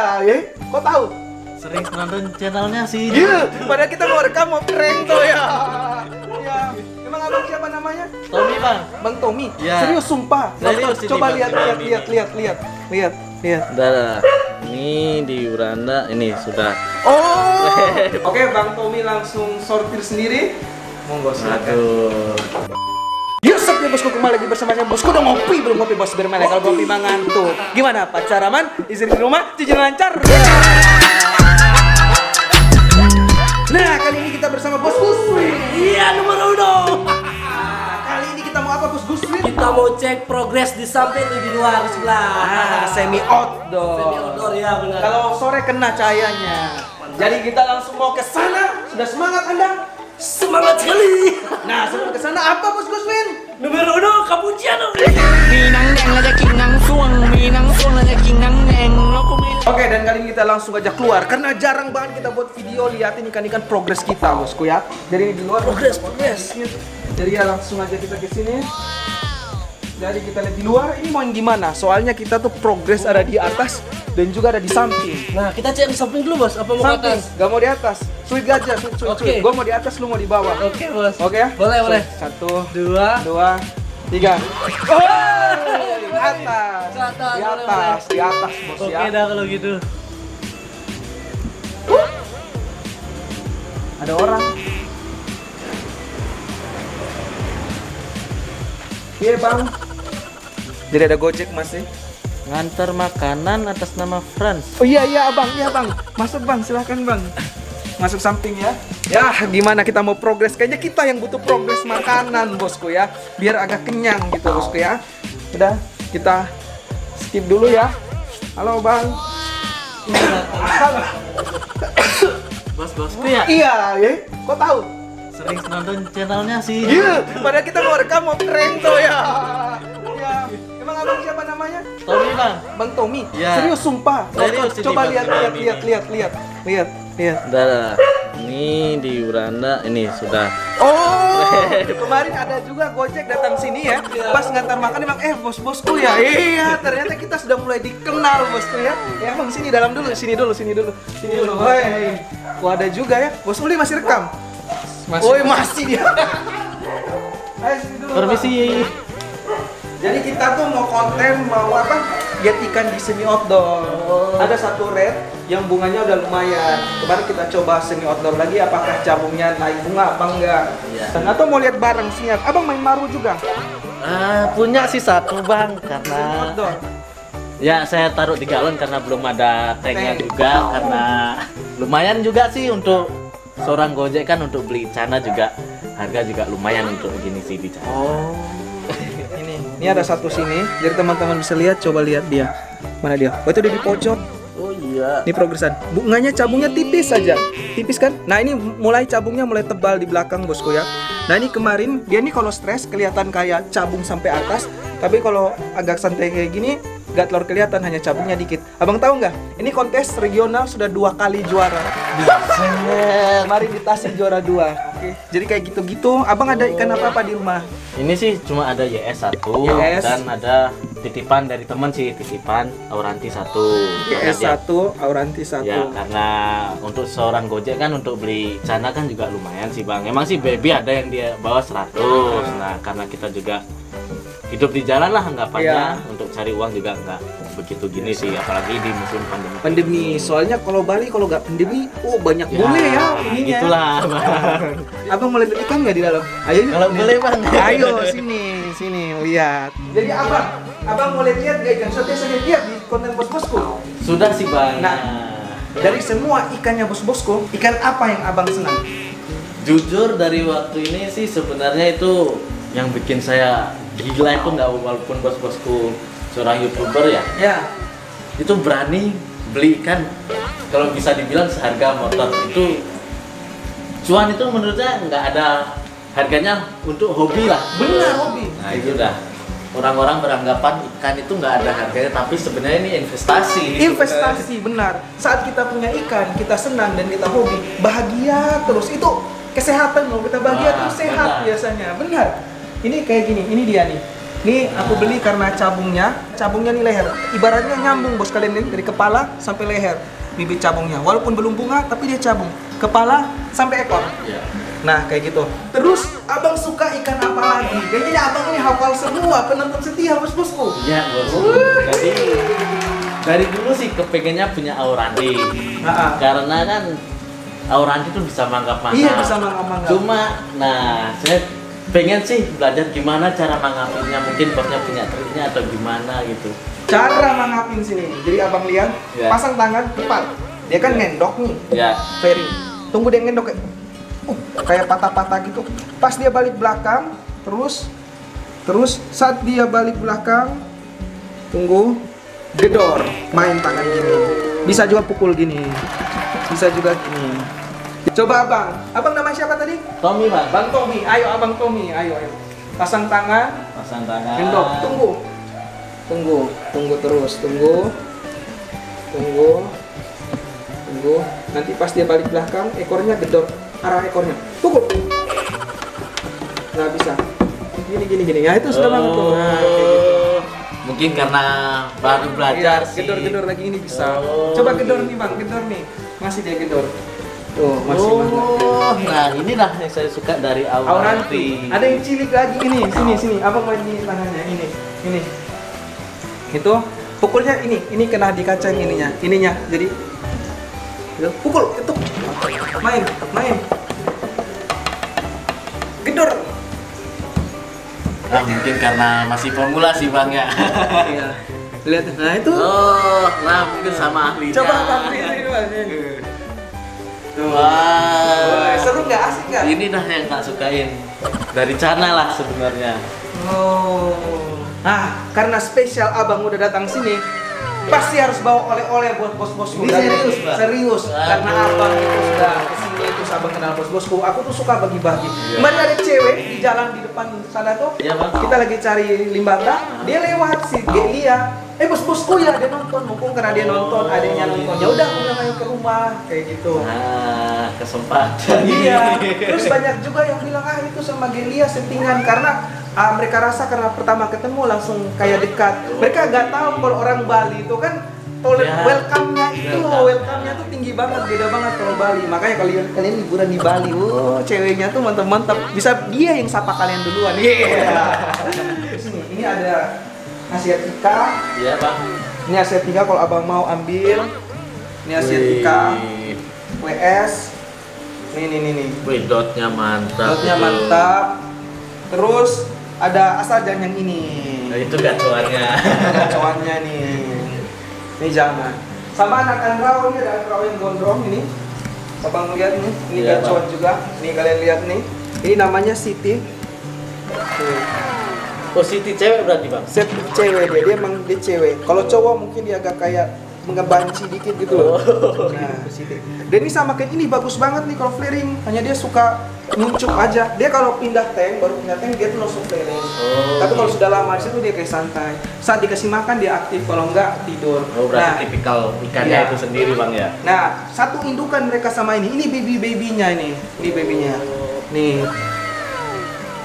Ah, ya, kok tahu? Sering nonton channelnya sih. Iya, padahal kita mau rekam mau prank tuh ya. Ya, emang abang siapa namanya? Tommy bang. Bang Tommy. Iya. Serius sumpah. Serius Coba lihat lihat lihat lihat lihat lihat lihat. Udah, udah. Ini di Uranda, ini sudah. Oh. Oke, Bang Tommy langsung sortir sendiri. Monggo silakan. Aduh. Yusuf nih bosku kembali lagi bersama saya. Bosku udah ngopi belum ngopi bos. Bermain kalau ngopi mah ngantuk. Gimana pacar aman? Istri di rumah cincin lancar? Nah kali ini kita bersama bos Guswin Iya nomor uno. Kali ini kita mau apa bos Guswin Kita mau cek progres di samping di luar sebelah. ah semi outdoor. Semi outdoor ya benar. kalau sore kena cahayanya. Jadi kita langsung mau ke sana. Sudah semangat anda Semangat sekali. Nah, sebelum ke sana apa Bos Guswin? Nomor uno Kapuciano. Minang neng lagi kinang suang, minang suang lagi nang neng. Oke, dan kali ini kita langsung aja keluar karena jarang banget kita buat video liatin ikan-ikan kan progres kita, Bosku ya. Jadi ini di luar progres, progres. Jadi ya langsung aja kita ke sini. Jadi kita lihat di luar ini mau yang gimana? Soalnya kita tuh progres ada di atas dan juga ada di samping. Nah kita cek di samping dulu bos. Apa mau ke Samping, atas? gak mau di atas. Sweet gajah, sweet, sweet, Oke. sweet. Gue mau di atas, lu mau di bawah. Oke bos. Oke ya? Boleh boleh. Satu, Dua. dua, tiga. Oh, atas. Ke atas, Di atas, di atas bos Oke ya. dah kalau gitu. Ada orang. Iya bang. Jadi ada gojek masih. Ngantar makanan atas nama Franz. Oh iya iya abang, iya bang. Masuk bang, silahkan bang. Masuk samping ya. Ya gimana kita mau progres? Kayaknya kita yang butuh progres makanan bosku ya. Biar agak kenyang gitu bosku ya. Udah kita skip dulu ya. Halo bang. Halo. Bos bosku ya. Iya, ya. Kok tahu? Sering nonton channelnya sih. Iya, padahal kita mau rekam mau prank tuh ya. Ya. Emang abang siapa namanya? Tommy bang. Bang Tommy. Iya. Serius sumpah. Serius Coba Bang. lihat lihat lihat lihat lihat lihat lihat. Udah. Ini di Uranda, ini sudah. Oh, kemarin ada juga Gojek datang sini ya. Pas ngantar makan emang eh bos-bosku ya. Iya, ternyata kita sudah mulai dikenal bosku ya. Ya bang sini dalam dulu, sini dulu, sini dulu, sini dulu. Woi, Wah, ada juga ya. Bos Uli masih rekam. Masih. Oh, masih dia. Ayo sini dulu. Bang. Jadi kita tuh mau konten mau apa? Lihat ikan di semi outdoor. Ada satu red yang bunganya udah lumayan. Kemarin kita coba semi outdoor lagi apakah cabungnya naik bunga apa enggak. Iya. Dan atau mau lihat bareng sini. Abang main maru juga. Ah, punya sih satu bang karena ya saya taruh di galon karena belum ada tanknya Tank. juga karena lumayan juga sih untuk seorang gojek kan untuk beli cana juga harga juga lumayan untuk gini sih di cana. Oh. Ini. Ini ada satu sini. Jadi teman-teman bisa lihat coba lihat dia. Mana dia? Oh, itu dia di pojok. Oh iya. Ini progresan. Bunganya cabungnya tipis saja. Tipis kan? Nah, ini mulai cabungnya mulai tebal di belakang, Bosku ya. Nah, ini kemarin dia nih kalau stres kelihatan kayak cabung sampai atas, tapi kalau agak santai kayak gini gak telur kelihatan hanya cabungnya dikit. Abang tahu nggak? Ini kontes regional sudah dua kali juara. Kemarin di Tasik juara dua. Oke. Jadi kayak gitu-gitu. Abang ada ikan apa apa di rumah? Ini sih cuma ada YS satu YS. dan ada titipan dari teman sih titipan Auranti satu. Dia- satu, Auranti satu. Ya karena untuk seorang gojek kan untuk beli cana kan juga lumayan sih bang. Emang sih baby ada yang dia bawa 100. Nah karena kita juga hidup di jalan lah anggapannya Iya. Cari uang juga nggak begitu gini sih apalagi di musim pandemi. Pandemi, soalnya kalau Bali kalau nggak pandemi, oh banyak Ya, bule ya ininya. Gitulah. Bang. Abang mau lihat ikan nggak di dalam? Ayo. Kalau boleh bang. Ayo sini, sini lihat. Jadi abang, abang mau lihat nggak ikan? Soalnya saya lihat di konten bos-bosku. Sudah sih bang. Nah. Dari semua ikannya bos-bosku, ikan apa yang abang senang? Jujur dari waktu ini sih sebenarnya itu yang bikin saya gila itu nggak walaupun bos-bosku seorang youtuber ya Ya, itu berani beli ikan kalau bisa dibilang seharga motor itu cuan itu menurutnya nggak ada harganya untuk hobi lah benar hobi. nah itu dah orang-orang beranggapan ikan itu nggak ada harganya tapi sebenarnya ini investasi Investasi benar. Saat kita punya ikan, kita senang dan kita hobi, bahagia terus. Itu kesehatan loh. Kita bahagia Wah, terus sehat benar. biasanya. Benar. Ini kayak gini. Ini dia nih. Ini aku beli karena cabungnya, cabungnya nih leher. Ibaratnya nyambung bos kalian ini dari kepala sampai leher bibit cabungnya. Walaupun belum bunga tapi dia cabung. Kepala sampai ekor. Iya. Nah kayak gitu. Terus abang suka ikan apa lagi? Kayaknya abang ini hafal semua penonton setia bos bosku. Iya, bos. Jadi dari dulu sih kepengennya punya aurandi. Karena kan aurandi tuh bisa mangkap-mangkap. Iya bisa mangga-mangga. Cuma, nah saya pengen sih belajar gimana cara mangkapinnya. Mungkin bosnya punya triknya atau gimana gitu. Cara mangapin sini. Jadi abang lihat, Ya. pasang tangan depan. Dia kan ngendok nih. Ya. Ferry. Tunggu dia ngendok kayak uh, kayak patah-patah gitu. Pas dia balik belakang, terus terus saat dia balik belakang, tunggu gedor, main tangan gini. Bisa juga pukul gini. Bisa juga gini. Coba abang, abang nama siapa tadi? Tommy, Bang. Bang Tommy, ayo abang Tommy, ayo ayo. Pasang tangan, Pasang tangan. gendok, tunggu. Tunggu, tunggu terus, tunggu. Tunggu. Tunggu. Nanti pas dia balik belakang, ekornya gedor arah ekornya. Pukul. Nah, bisa. Gini gini gini. Ya itu sudah banget tuh. Nah, kayak gitu. Oh, Mungkin karena baru belajar Iya, sih. gedor-gedor lagi ini bisa. Oh. Coba gedor nih, Bang. Gedor nih. Masih dia gedor. Tuh, masih. Oh, nah inilah yang saya suka dari Auranti. Auranti. Ada yang cilik lagi ini, sini sini. Apa main gini tangannya? Ini, ini. Itu pukulnya ini, ini kena di kaca ininya, ininya. Jadi pukul itu main, main. Gedor. Nah, mungkin karena masih pemula sih bang ya. Iya. Lihat, nah itu. oh, nah mungkin sama ahlinya. Coba Bang, sini, Wah. Wah, seru nggak? Asik nggak? Ini dah yang tak sukain dari Cana lah sebenarnya. Oh. Nah, karena spesial abang udah datang sini, pasti harus bawa oleh-oleh buat bos-bosku. Ini serius, Bang? Serius. Karena abang itu sudah ke sini terus abang kenal bos-bosku. Aku tuh suka bagi-bagi. Iya. Kemarin ada cewek di jalan di depan sana tuh. Iya, Bang. Kita lagi cari limbata, dia lewat si Gelia. Eh bos-bosku ya dia nonton, mumpung karena dia nonton, adiknya nonton. Ya udah, aku bilang ayo ke rumah kayak gitu. Nah, kesempatan. Iya. Terus banyak juga yang bilang ah itu sama Gelia settingan karena ah, mereka rasa karena pertama ketemu langsung kayak dekat. Mereka nggak tahu kalau orang Bali itu kan toilet Ya. welcome-nya itu Welcome. welcome-nya tuh tinggi banget, beda banget kalau Bali. Makanya kalian kalian liburan di Bali, oh ceweknya tuh mantap-mantap. Bisa dia yang sapa kalian duluan. Iya. Terus ini, ini ada asiatica. Iya bang. Ini asiatica kalau abang mau ambil. Ini asiatica. Wih. WS. Nih nih nih nih. Wih, dotnya mantap. Dotnya mantap. Terus ada asal jangan yang ini. Nah, itu gacuannya. Gacoannya nih. Ini jangan. Sama anak anrau ini ada anrau yang gondrong ini. Abang lihat nih, ini Iya, gacuan Bang. juga. Nih kalian lihat nih. Ini namanya Siti. Tuh. Posisi cewek berarti bang. Set cewek dia, dia emang dia cewek. Kalau cowok mungkin dia agak kayak mengebanci dikit gitu loh. Nah, Siti. Dan ini sama kayak ini bagus banget nih kalau flaring. Hanya dia suka nunjuk aja. Dia kalau pindah tank, baru pindah tank dia tuh langsung flaring. Oh, Tapi kalau sudah lama di situ dia kayak santai. Saat dikasih makan dia aktif, kalau enggak tidur. Oh, berarti nah, tipikal ikannya Iya. itu sendiri bang ya. nah, satu indukan mereka sama ini. Ini baby babynya ini. Ini babynya. Nih.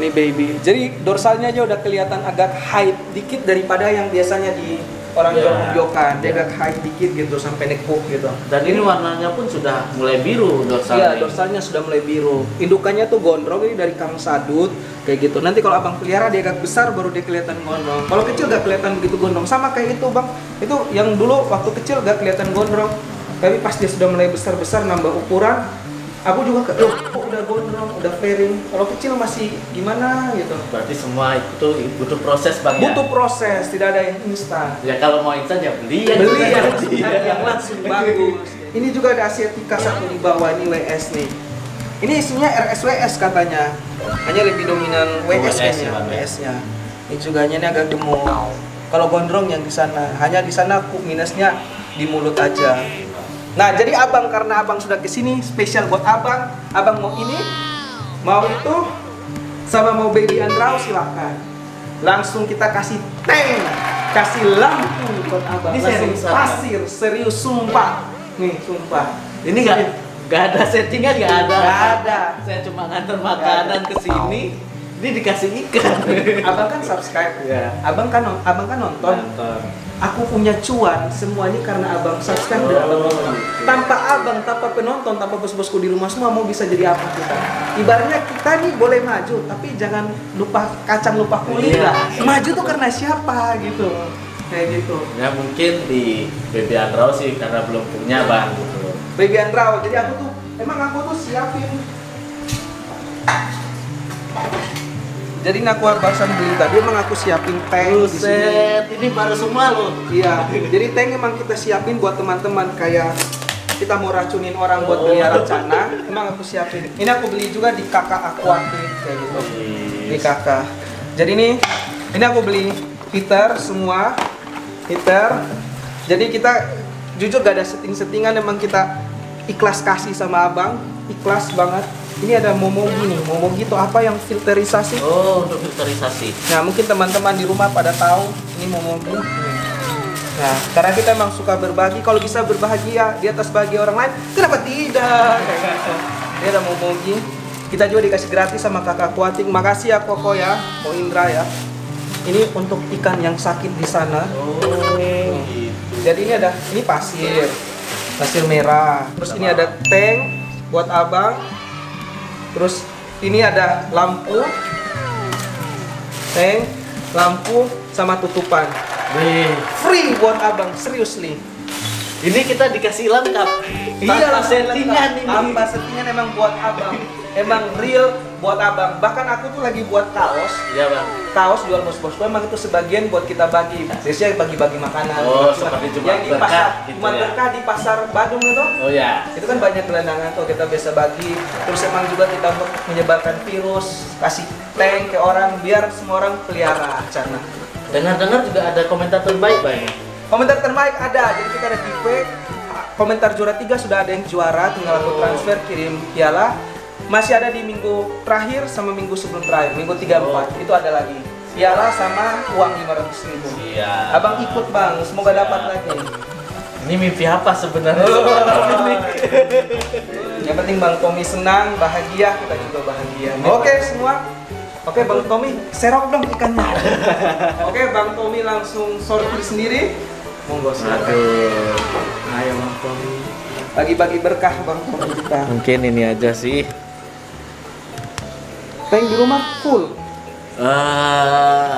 Ini baby. Jadi dorsalnya aja udah kelihatan agak high dikit daripada yang biasanya di orang Ya. jok-jokan. Dia agak high dikit gitu sampai neck hook gitu. Dan ini warnanya pun sudah mulai biru Iya, dorsalnya. dorsalnya sudah mulai biru. Indukannya tuh gondrong ini dari Kang Sadut kayak gitu. Nanti kalau abang pelihara dia agak besar baru dia kelihatan gondrong. Kalau kecil gak kelihatan begitu gondrong. Sama kayak itu bang. Itu yang dulu waktu kecil gak kelihatan gondrong. Tapi pas dia sudah mulai besar-besar nambah ukuran, aku juga ke, loh kok udah gondrong, udah flaring. Kalau kecil masih gimana gitu. Berarti semua itu butuh proses bang ya. Butuh proses, tidak ada yang instan. Ya kalau mau instan ya beli yang beli sudah yang, langsung bagus. Ini juga ada Asiatica satu di bawah ini WS nih. Ini isinya RSWS katanya. Hanya lebih dominan WS kayaknya, ya, ya. WS-nya. Ini juga ini agak gemuk. Kalau gondrong yang di sana, hanya di sana minusnya di mulut aja. Nah, jadi abang karena abang sudah ke sini spesial buat abang. Abang mau ini, mau itu, sama mau baby andrau silakan. Langsung kita kasih tank, kasih lampu buat abang. Ini Bang? pasir, serius sumpah. Nih, sumpah. Ini nggak nggak ada settingan nggak ada. Ada. Saya cuma nganter makanan ke sini. Ini dikasih ikan. abang kan subscribe Iya. abang kan abang kan nonton Nonton. Aku punya cuan semuanya karena abang. Subscribe dan abang nonton. Tanpa abang tanpa penonton tanpa bos-bosku di rumah semua mau bisa jadi apa kita? Ibaratnya kita nih boleh maju tapi jangan lupa kacang lupa kulit Iya. lah. Maju tuh karena siapa gitu. Kayak gitu. Ya mungkin di Baby Andro sih karena belum punya bang gitu. baby Andrao jadi aku tuh emang aku tuh siapin jadi ini aku barusan beli tadi emang aku siapin tank di sini ini baru semua loh. Iya, jadi tank emang kita siapin buat teman-teman kayak kita mau racunin orang buat pelihara cana, emang aku siapin. Ini aku beli juga di kakak aquatic kayak gitu. Di kakak. Jadi ini ini aku beli heater semua heater. Jadi kita jujur gak ada setting-settingan emang kita ikhlas kasih sama abang, ikhlas banget. Ini ada momogi nih, momogi itu apa yang filterisasi? Oh, untuk filterisasi. Nah mungkin teman-teman di rumah pada tahu ini momogi. Nah karena kita emang suka berbagi, kalau bisa berbahagia di atas bagi orang lain, kenapa tidak? Ini ada momogi. Kita juga dikasih gratis sama kakak Kuating. Makasih ya Koko ya, Ko Indra ya. Ini untuk ikan yang sakit di sana. Oh, gitu. Jadi ini ada ini pasir, pasir merah. Terus ini ada tank buat abang. Terus ini ada lampu, tank, lampu sama tutupan. Wih, Free buat abang, seriously. Ini kita dikasih lengkap. Lah, settingan ini. Tanpa settingan emang buat abang. Emang real buat abang. Bahkan aku tuh lagi buat kaos. Iya bang. Kaos jual bos-bosku emang itu sebagian buat kita bagi. Biasanya bagi-bagi makanan. Oh, Cuma- seperti Jumat yang di Berkah pasar, gitu Jumat ya. berkah di pasar Badung itu. Oh ya. itu kan banyak gelandangan tuh kita biasa bagi terus emang juga kita untuk menyebarkan virus kasih tank ke orang biar semua orang pelihara cana Dengar-dengar juga ada komentar terbaik bang. Komentar terbaik ada jadi kita ada giveaway komentar juara tiga sudah ada yang juara tinggal aku transfer kirim piala masih ada di minggu terakhir sama minggu sebelum terakhir minggu 3 4 itu ada lagi piala sama uang 500 ribu Iya. abang ikut bang semoga dapat lagi Ini mimpi apa sebenarnya? Yang penting Bang Tommy senang, bahagia, kita juga bahagia. Oke semua. Oke Bang Tommy, serok dong ikannya. Oke Bang Tommy langsung sortir sendiri. Monggo silakan. Aduh. Ayo Bang Tommy. Bagi-bagi berkah Bang Tommy kita. Mungkin ini aja sih. Tank di rumah full. Eh,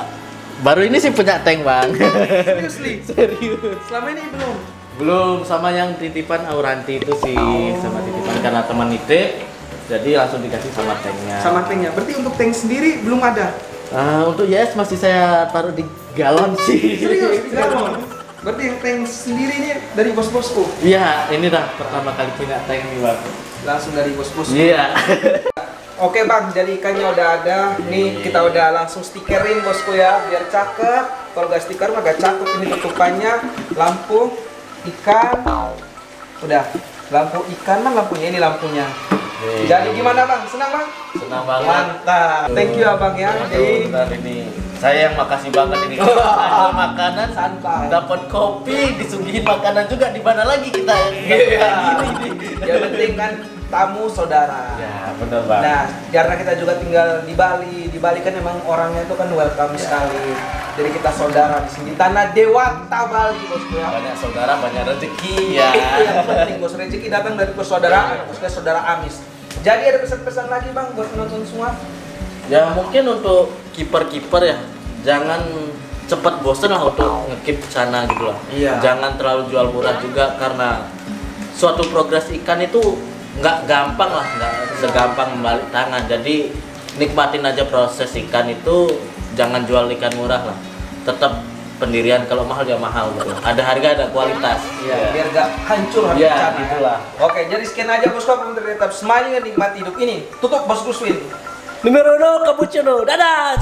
baru ini sih punya tank bang. Seriously. Serius. Selama ini belum. Belum sama yang titipan Auranti itu sih, sama titipan karena teman nitip. Jadi langsung dikasih sama tanknya. Sama tanknya. Berarti untuk tank sendiri belum ada. Ah, untuk yes masih saya taruh di galon sih. Serius di galon. Berarti yang tank sendiri ini dari bos-bosku. Iya, ini dah pertama kali punya tank nih bang. Langsung dari bos-bosku. Iya. Oke bang, jadi ikannya udah ada. Nih kita udah langsung stikerin bosku ya, biar cakep. Kalau nggak stiker mah gak cakep. Ini tutupannya, lampu, ikan. Udah, lampu ikan mah lampunya ini lampunya. Oke. Jadi gimana bang? Senang bang? Senang banget. Mantap. Thank you abang ya. Aduh, Jadi ini. Saya yang makasih banget ini. Ada makanan, Santai. dapat kopi, disuguhin makanan juga di mana lagi kita Iya. yang penting kan tamu saudara. Ya, benar bang. Nah, karena kita juga tinggal di Bali, di Bali kan memang orangnya itu kan welcome sekali. Jadi kita saudara di sini tanah Dewata Bali bosku ya. banyak saudara, banyak rezeki ya. Itu yang penting bos rezeki datang dari persaudaraan, maksudnya saudara Amis. Jadi ada pesan-pesan lagi bang buat penonton semua. Ya mungkin untuk kiper-kiper ya, jangan cepat bosen lah untuk ngekip sana gitu lah. Iya. Jangan terlalu jual murah juga karena suatu progres ikan itu nggak gampang lah, nggak segampang membalik tangan. Jadi nikmatin aja proses ikan itu, jangan jual ikan murah lah. Tetap pendirian kalau mahal ya mahal gitu. Ada harga ada kualitas. Iya, biar gak hancur harga Iya, cana. gitulah. Oke, jadi sekian aja bosku aku tetap semuanya nikmati hidup ini. Tutup bosku Swin. Numero uno, cappuccino. Dadah.